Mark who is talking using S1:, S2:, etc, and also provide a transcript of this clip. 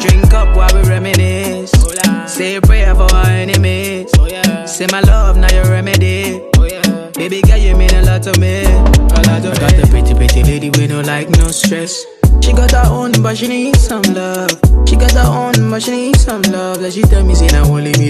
S1: Drink up while we reminisce. Oh, say a prayer for our enemies. Oh, say my love, now your remedy. Oh, Baby girl, you mean a lot to me. A lot to Got the pretty, pretty lady with no like, no stress. She got her own, but she needs some love. She got her own, but she needs some love. Like she tell me, say now only me leave me.